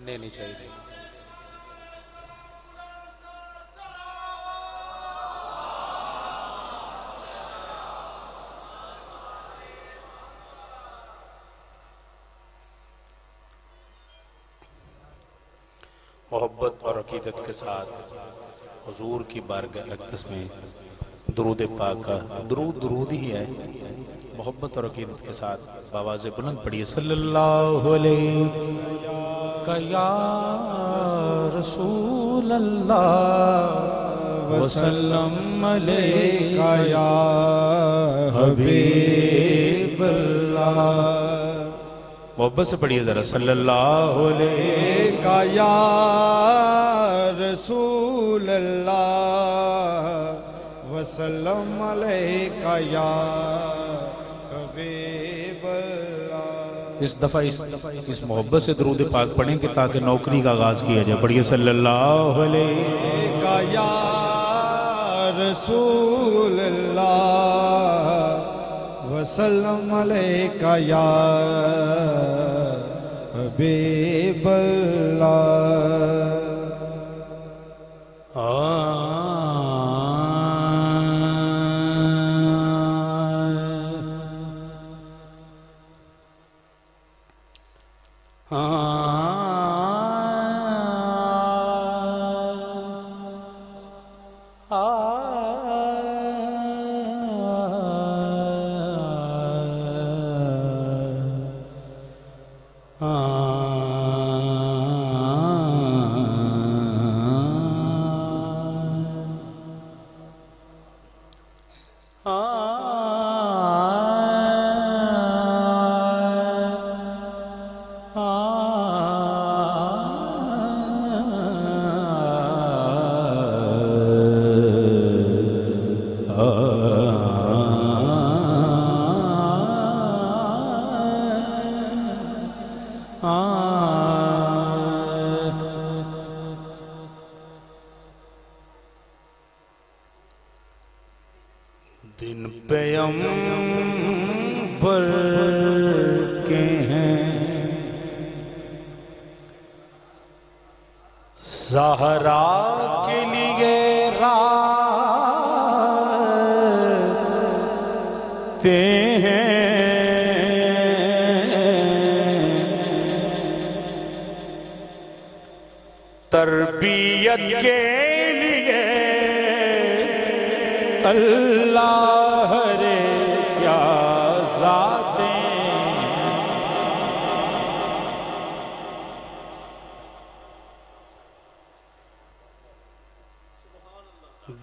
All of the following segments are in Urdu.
انہیں نہیں چاہیے۔ دے محبت اور عقیدت کے ساتھ حضور کی بارگاہ اقدس میں درود پاک کا درود درود ہی ہے۔ محبت اور عقیدت کے ساتھ باواز بلند پڑھیے۔ صلی اللہ علیہ یا رسول اللہ وسلم علیہ یا حبیب اللہ محبت سے پڑھیے ذرا صلی اللہ علیہ یا رسول اللہ وسلم علیہ یا اس دفعہ اس, اس محبت سے درود پاک پڑھیں کہ تاکہ نوکری کا آغاز کیا جائے۔ پڑھیے صلی اللہ علیہ یا رسول اللہ وسلم علیکہ یا حبیب اللہ۔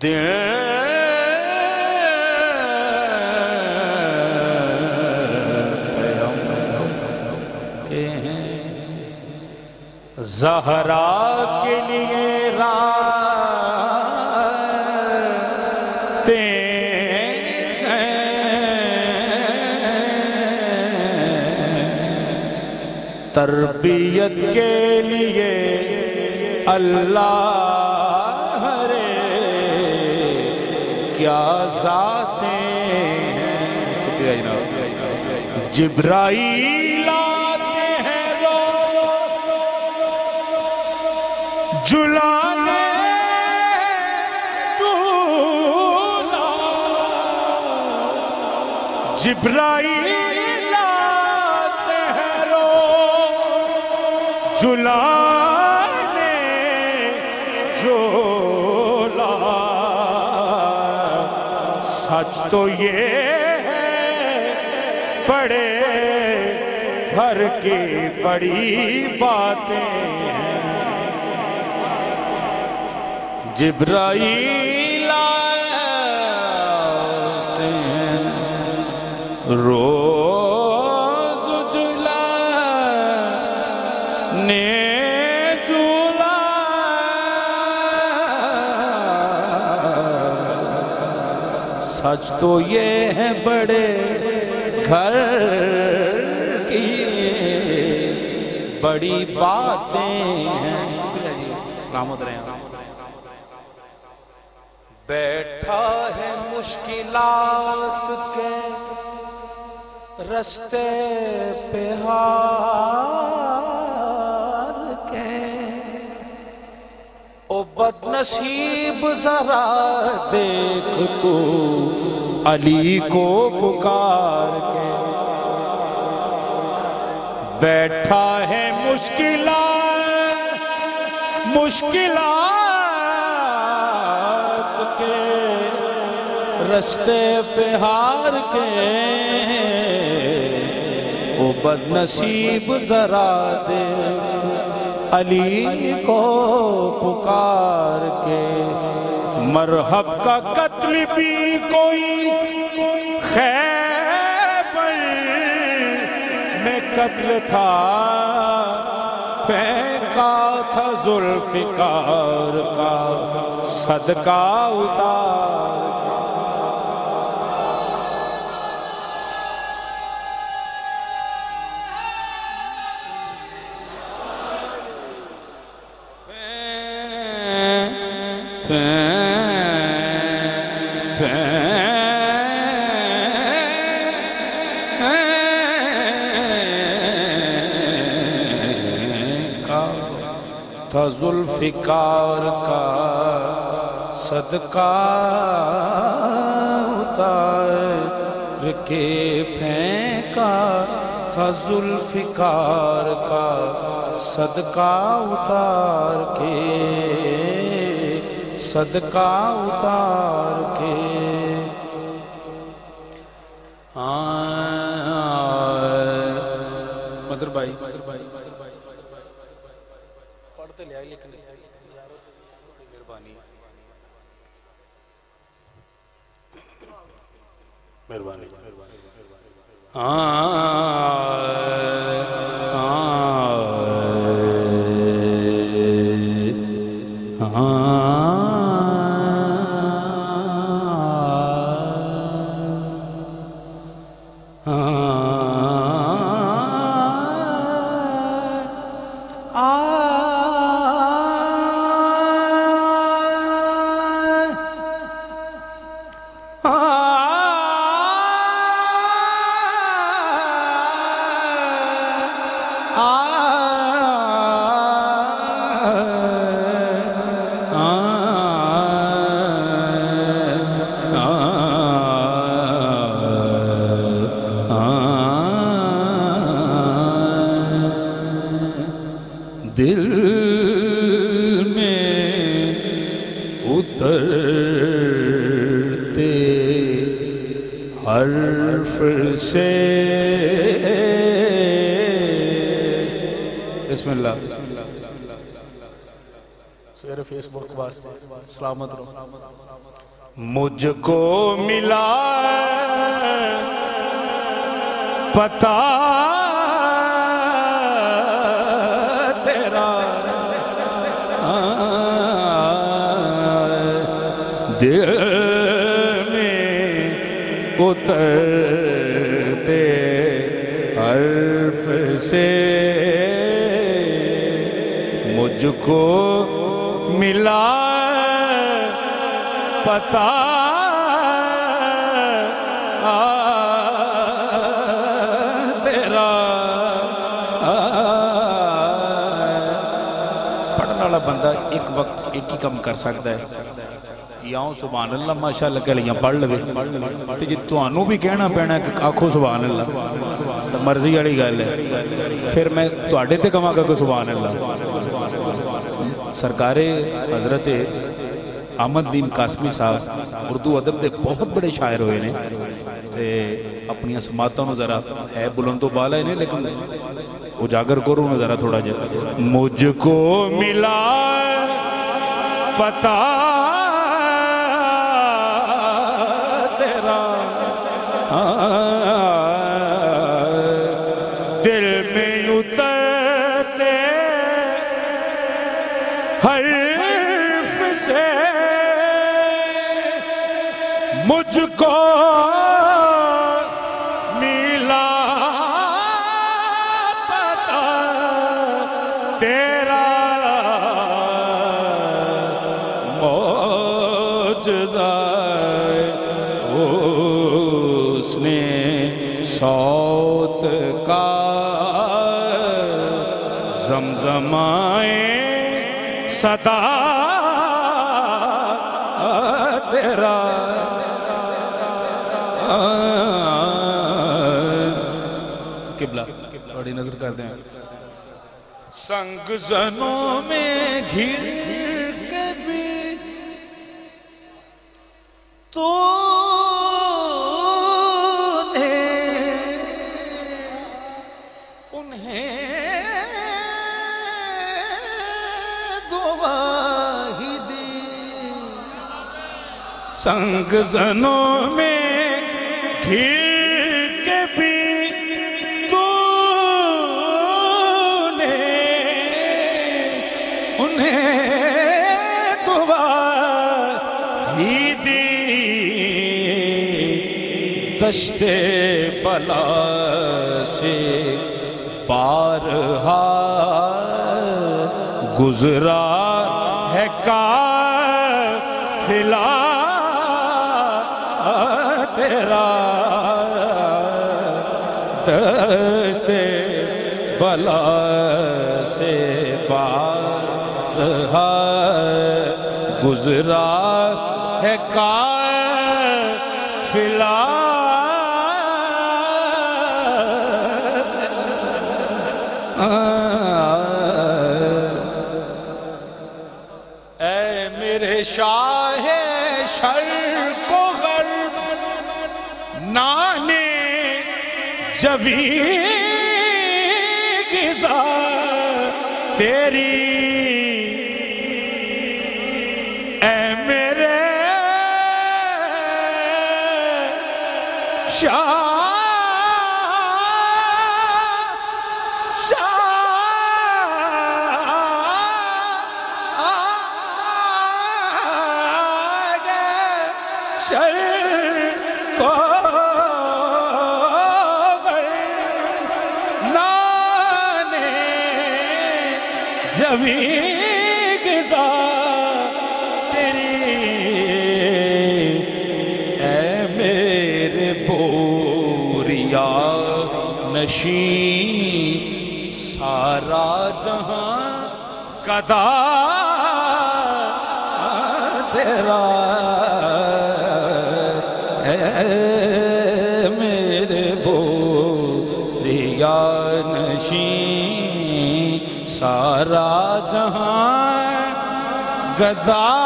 کے ہیں۔ زہرا کے لیے راتے تربیت کے لیے اللہ جبرائیل آتے ہیں روز جلانے جولا جبرائیل آتے ہیں روز جلانے جولا سچ تو یہ گھر کی بڑی باتیں ہیں۔ جبرائیل آتے ہیں۔ روز جلانے جلا سچ تو یہ ہے بڑے گھر۔ بڑی باتیں ہیں۔ شکریہ جی۔ سلامت رہے ہیں بیٹھا ہے مشکلات کے رستے پہ ہار کے۔ بد نصیب ذرا دیکھ تو علی کو پکار کے۔ بیٹھا مشکلات مشکلات کے رستے پہ ہار کے وہ بد نصیب ذرا دے علی کو پکار کے۔ مرحب کا قتل بھی کوئی خیبر میں قتل تھا پھینکا تھا ذوالفقار کا صدقہ اتار۔ پھینکا تھا ذوالفقار کا صدقہ اتار کے پھینکا تھا ذوالفقار کا صدقہ اتار کے۔ صدقہ اتار کے ஆ بسم اللہ۔ سویرے فیس بک واسطے۔ سلامت رہو مجھ کو ملا پتا تیرا۔ دل میں اترتے کو ملا پتا تیرا پڑھنے والا بندہ ایک وقت ایک ہی کم کر سکتا ہے۔ یاؤں سبحان اللہ، ماشاءاللہ کہ لیاں پڑھ لوے۔ تے جی توانو بھی کہنا پینا کہ آکھو سبحان اللہ مرضی والی گل ہے۔ پھر میں تواڈے تے کہاں کہ سبحان اللہ۔ سرکار حضرت احمد دین قاسمی صاحب اردو ادب دے بہت بڑے شاعر ہوئے نے۔ تے اپنی سماعتوں ذرا ہے بلند و بالا نے، لیکن اجاگر کرو نا ذرا تھوڑا جا مجھ کو ملا پتا زمائیں صدا تیرا۔ قبلہ تھوڑی نظر کر دیں۔ سنگ زنوں میں گھر کبھی تو سنگ زنوں میں گھر کے بھی تو نے انہیں دعا ہی دی۔ دشت بلا سے بارہا گزرا بلا سے پار ہے گزرا ہے کار جبی گزا تیری اے میرے بوریا نشین سارا جہاں کدا تیرا جہاں گدا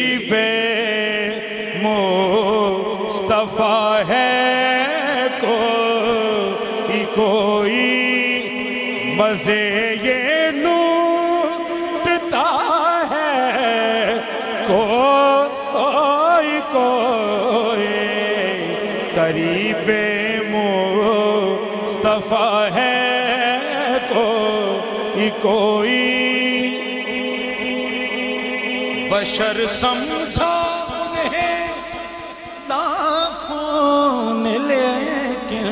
قریب مصطفیٰ ہے کوئی کوئی مزے یہ لوٹتا ہے۔ کوئی کوئی قریب مصطفیٰ ہے کوئی کوئی بشر سمجھا انہیں لاکھوں نے لیکن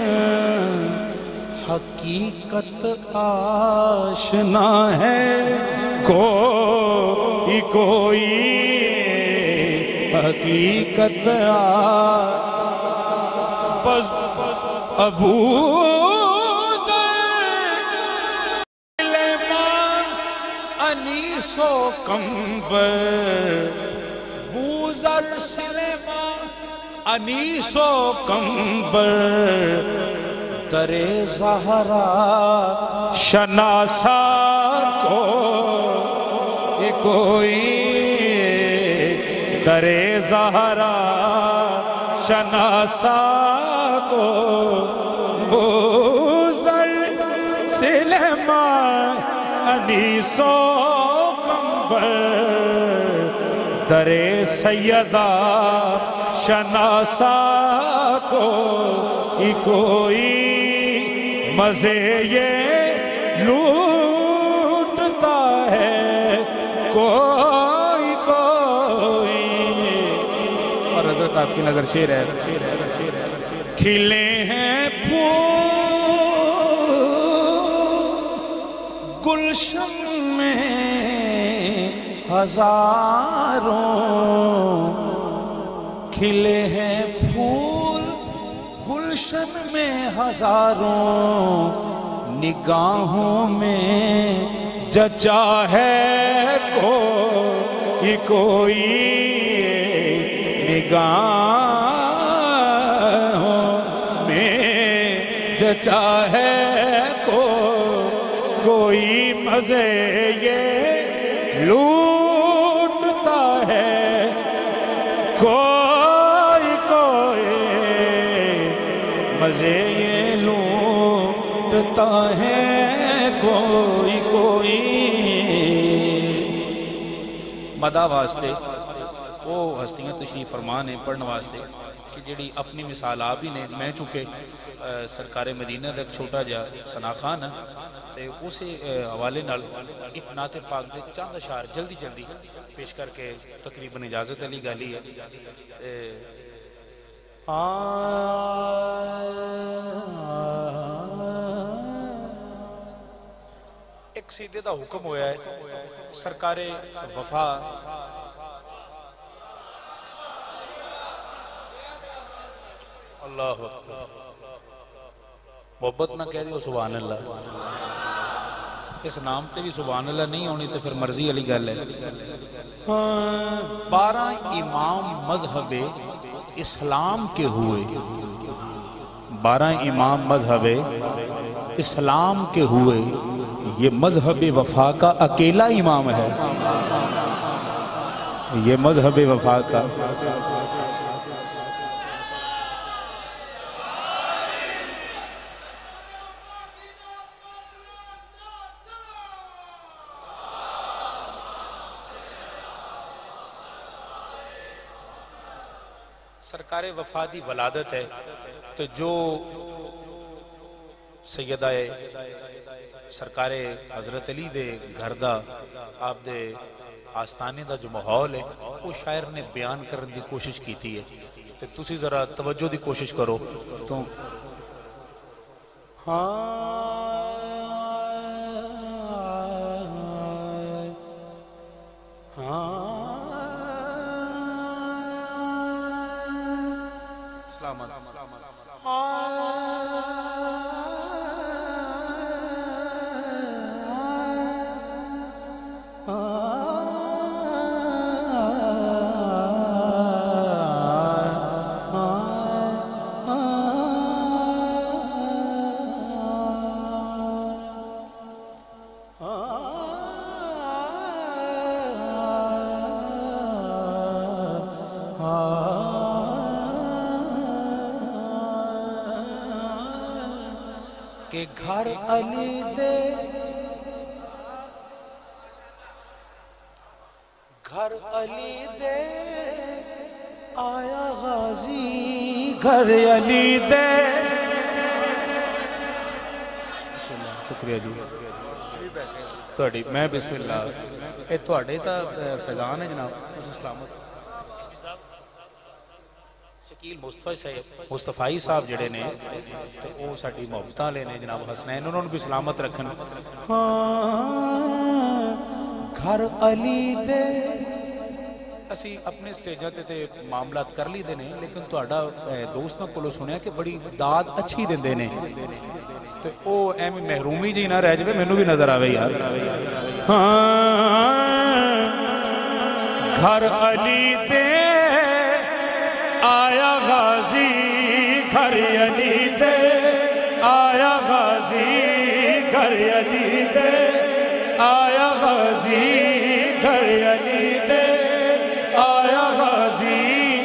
حقیقت آشنا ہے۔ کوئی کوئی حقیقت آ۔ بس ابو بوزر سلیمان انیس و کمبر در زہرا شناسا کو، یہ کوئی در زہرا شناسا کو۔ بوزر سلیمان، انیسو کمبر در سیدہ شناسا کو ہی کوئی مزے یہ لوٹتا ہے۔ کوئی کوئی۔ اور حضرت آپ کی نظر شیر ہے۔ کھلے ہیں پھول۔ گلشن ہزاروں کھلے ہیں پھول، گلشن میں ہزاروں نگاہوں میں جچا ہے کوئی کوئی نگاہوں میں جچا ہے کوئی مزے یہ لوٹتا لوٹتا ہے کوئی کوئی۔ مدہ واسطے وہ ہستیاں تشریف فرمان ہیں پڑھنے واسطے کہ جڑی اپنی مثال آپ ہی نے میں چونکہ سرکار مدینہ ایک چھوٹا جا سنا خان ہے تے اسے حوالے نال ایک نعت پاک دے چاند اشار جلدی جلدی پیش کر کے تقریباً اجازت علی گالی ہے۔ ایک سیدھے دا حکم ہویا ہے سرکار وفا اللہ اکبر محبت نہ کہہ دیو سبحان اللہ اس نام تے بھی سبحان اللہ نہیں ہونی تو پھر مرضی علی گل ہے بارہ امام مذہب اسلام کے ہوئے بارہ امام مذہب اسلام کے ہوئے یہ مذہب وفا کا اکیلا امام ہے۔ یہ مذہب وفا کا۔ سرکار وفادی ولادت ہے تو جو سیدہ سرکار حضرت علی دے گھر دا آپ دے آستانے دا جو ماحول ہے وہ شاعر نے بیان کرنے دی کوشش کی تھی ہے۔ تو تسی ذرا توجہ دی کوشش کرو۔ تو کہ گھر علی دے گھر علی دے آیا غازی، گھر علی دے۔ شکریہ جی۔ تہاڈی میں بسم اللہ۔ اے تہاڈے تا فیضان ہے جناب، تسی سلامت۔ شکیل مصطفی صاحب مصطفی صاحب جڑے نے تے او ساڈی محبتاں لے نے جناب حسنین انہوں نے بھی سلامت رکھن گھر علی دے اسی اپنے سٹیجاں تے تے معاملات کر لی دے نے لیکن تہاڈا دوستاں کولوں سنیا کہ بڑی داد اچھی دیندے نے تے او ایویں محرومی جی نہ رہ جاوے مینوں بھی نظر آوے یار گھر علی دے آیا غازی گھر علی دے آیا غازی گھر علی دے آیا غازی گھر علی دے آیا غازی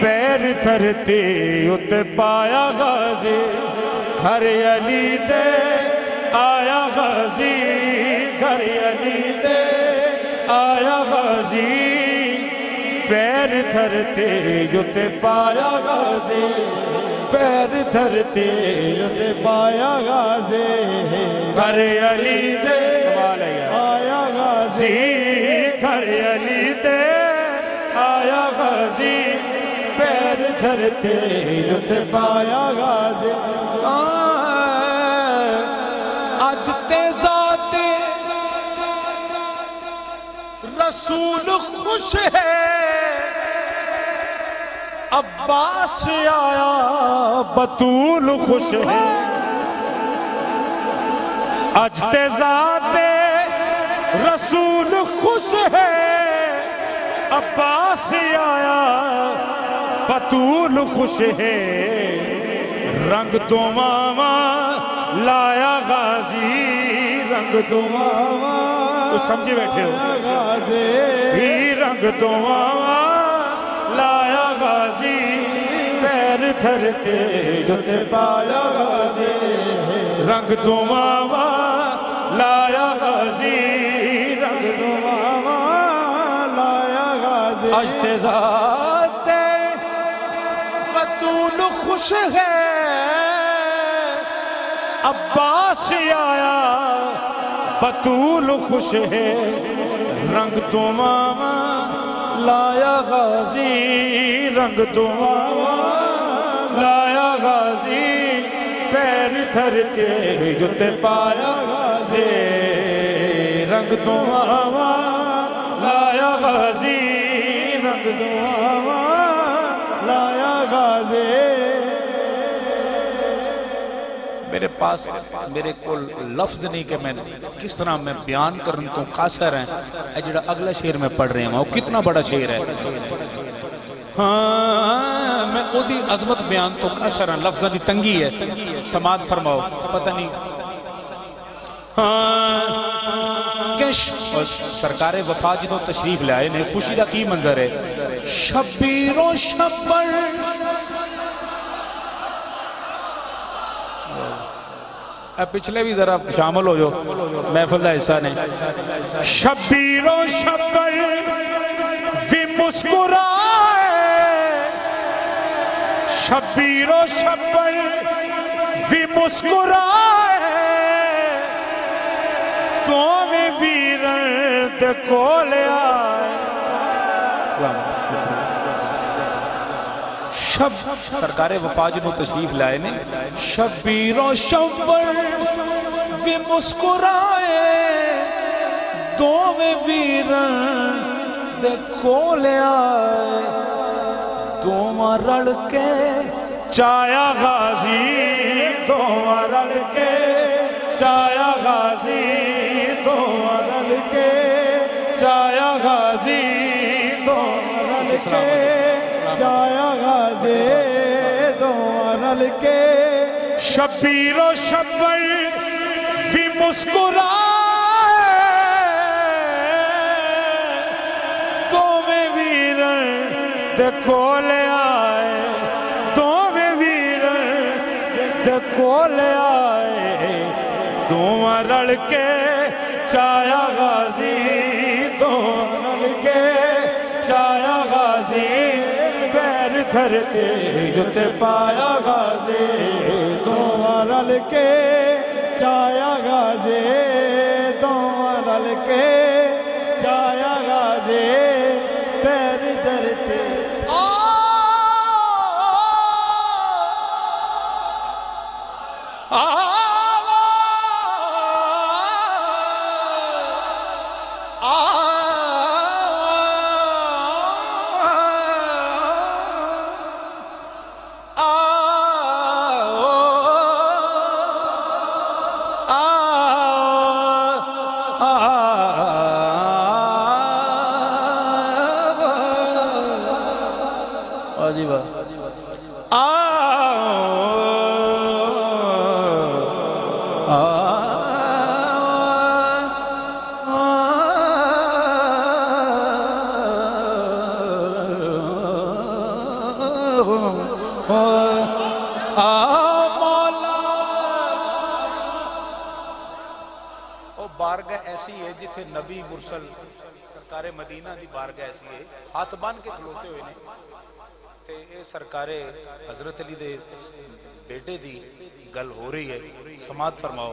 پیر دھرتے ات پایا غازی گھر علی دے آیا غازی گھر علی دے آیا غازی پیر دھرتے ات پایا غازی پیر دھرتے ات پایا غازی گھر علی دے آیا غازی، گھر علی دے آیا غازی۔ پیر دھرتے ات پایا غازی اج تے ذات رسول خوش ہے۔ عباس آیا بطول خوش ہے۔ اج تے ذات رسول خوش ہے۔ عباس آیا بطول خوش ہے۔ رنگ تو ماما لایا غازی رنگ تو ماما۔ سمجھے بیٹھے ہو۔ بھی رنگ تو ماما پیر دھرتے جتے پایا غازی رنگ تو ماما لایا غازی رنگ تو ماما لایا غازی اجتزاد بطول خوش ہے۔ عباس آیا، بطول خوش ہے۔ رنگ تو ماما لایا غازی رنگ تو ماما لایا غازی، پیر دھر کے جتے پایا غازی۔ رنگ تو ماما لایا غازی، رنگ تو ماما لایا غازی۔ میرے پاس، میرے کو لفظ نہیں کہ میں کس طرح میں بیان کرن تو قاصر ہیں۔ اے جڑا اگلا شعر میں پڑھ رہے ہیں، وہ کتنا بڑا شعر ہے۔ ہاں میں او دی عظمت بیان تو قاصر ہیں لفظہ دی تنگی ہے۔ سماعت فرماؤ، پتہ نہیں۔ کش سرکار وفا جدوں تشریف لائے نے، خوشی دا کی منظر ہے؟ شبیر و شبر۔ اے پچھلے بھی ذرا شامل ہو جو محفل دا حصہ نہیں۔ شبیر و شبر بھی مسکرائے شبیر و شبر بھی مسکرائے۔ تو میں ویرن کولے آئے۔ شب سرکار وفا جنہوں تشریف لائے نے۔ شبیر و شبر وی مسکرائے۔ دو میں ویرن کولے آئے۔ دو ماں رڑ کے چایا غازی دو رل کے چایا غازی دو رل کے چایا غازی دو رل کے چایا غازی دو رل کے۔ شبیر و شبر بھی مسکرائے۔ دو میں ویرن دے کولے کھول آئے۔ دو رڑ کے چایا غازی دو رڑ کے چایا غازی، پیر دھرتے جتے پایا غازی۔ دو رڑ کے جی واہ بارگاہ ایسی ہے جتھے نبی مرسل سرکار مدینہ دی بارگاہ ایسی ہے ہاتھ بان کے کھلوتے ہوئے نہیں سرکار حضرت علی دے بیٹے دی گل ہو رہی ہے سماعت فرماؤ۔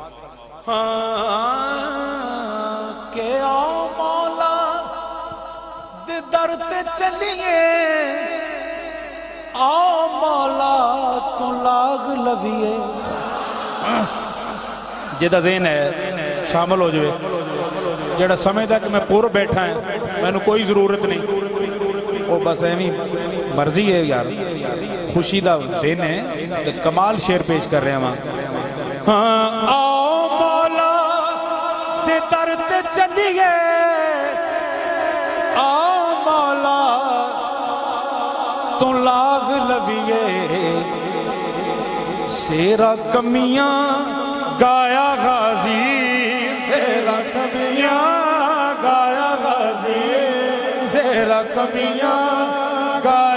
ہاں کہ آؤ مولا دے در چلیے۔ آؤ مولا تو لاغ لبیے جیدہ ذہن ہے شامل ہو جوے۔ سمجھ دا کہ میں پور بیٹھا ہے میں نے کوئی ضرورت نہیں۔ وہ بس ایمی مرضی ہے یار۔ خوشی دا دین ہے کمال شیر پیش کر رہے ہیں ہاں آؤ مولا دے درد چلیے آؤ مولا تو لاغ لبیے سیرا کمیاں، گایا غازی۔ سیرا کمیاں، گایا غازی۔ سیرا کمیاں، گایا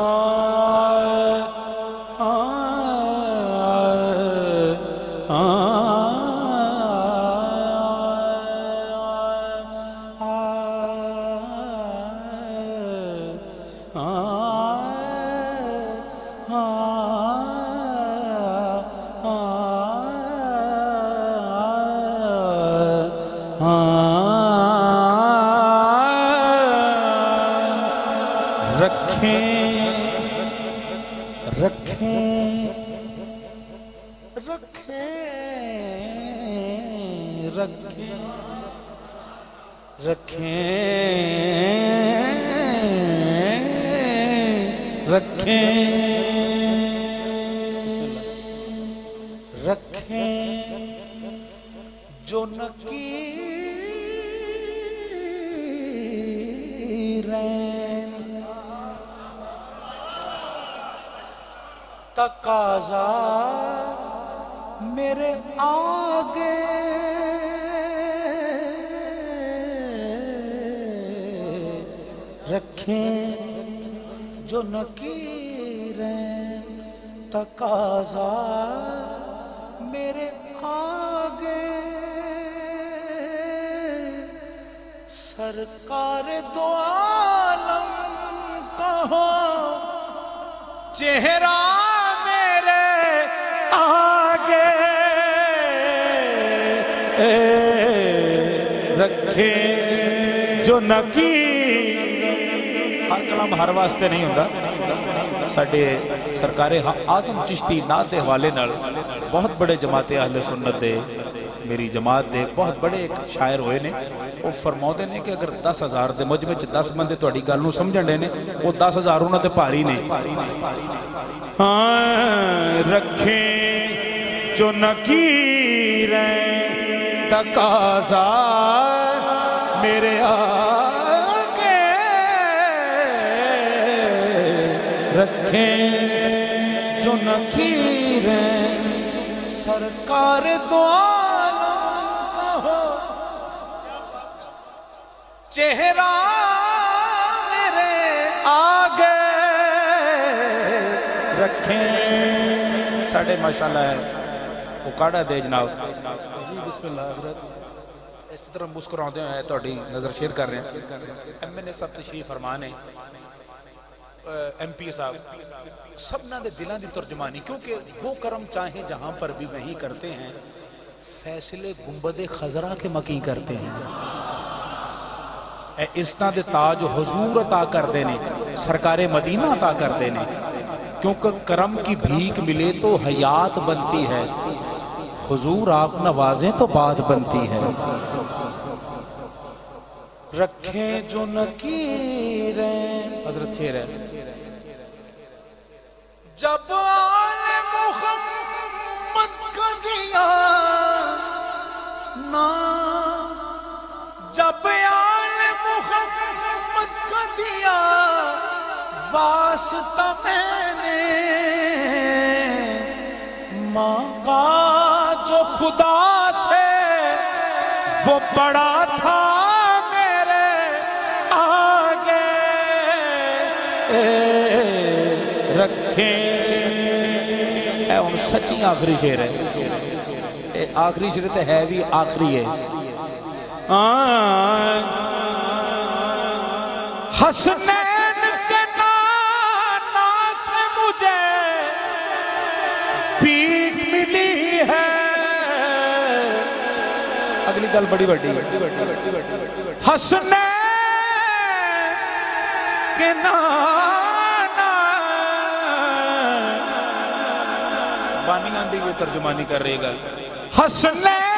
رکھیں رکھیں۔ رکھیں رکھیں جو نکیرین تقاضا میرے آگے۔ رکھیں۔ جو نکیریں تقاضا میرے آگے۔ سرکار دو عالم کہو چہرہ میرے آگے۔ رکھے جو نکی ہر کلام ہر واسطے نہیں ہوں گا ساڈے سرکار آزم چشتی نات دے حوالے نال بہت بڑے جماعت اہل سنت دے، میری جماعت دے بہت بڑے ایک شاعر ہوئے نے۔ وہ فرماؤدے نے کہ اگر دس ہزار دے مجمع چ دس بندے تہاڈی گل نو سمجھن دے نے، وہ دس ہزار انہاں تے پاری نے۔ رکھیں جو نکیریں تقاضا، میرے آ رکھیں۔ جو نکیریں سرکار دو چہرہ میرے آگے رکھیں۔ ساڑھے ماشاءاللہ ہے۔ اکاڑا دے جناب۔ جی، بسم اللہ، حضرت۔ اس طرح مسکران دے ہیں تھوڑی نظر شیر کر رہے ہیں۔ ایم این اے سب تشریف فرمانے۔ ایم پی صاحب سب نہ دے دلان دی ترجمانی، کیونکہ وہ کرم چاہیں جہاں پر بھی وہی کرتے ہیں، فیصلے گمبد خزرہ کے مکی کرتے ہیں۔ اے اسنا دے تاج حضور عطا کر دینے، سرکار مدینہ عطا کر دینے۔ کیونکہ کرم کی بھیک ملے تو حیات بنتی ہے، حضور آپ نوازیں تو بات بنتی ہے۔ رکھیں جو نکیریں حضرت شیر ہے جب آل محمد کا دیا نام، جب آل محمد کا دیا واسطہ میں نے مانگا جو خدا سے وہ بڑا تھا میرے آگے۔ رکھیں اے ہن سچی آخری شیر ہے اے آخری شیر تے ہے بھی آخری ہے حسنین کے نانا سے مجھے پیک ملی ہے اگلی گل بڑی بڑی حسنین کے نانا میں ترجمانی کر رہے گا حسنے